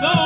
No.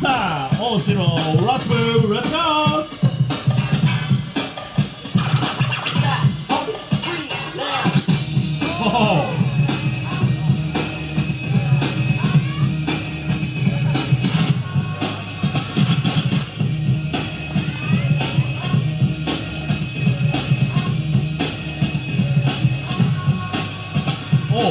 さあ大城ラップレッツゴーほほおお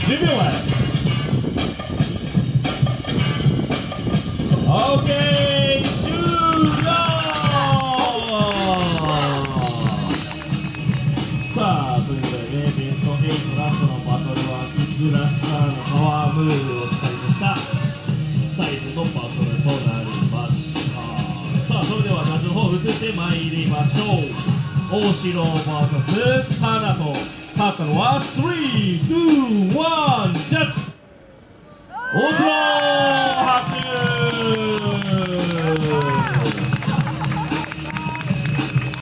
10秒前オッケー。終了さあということでねベスト8ラストのバトルはいずらしからのパワー。ムー。ブをしたスせてまいりましょう。大城 VS カナと勝ったのは321ジャッジ。大城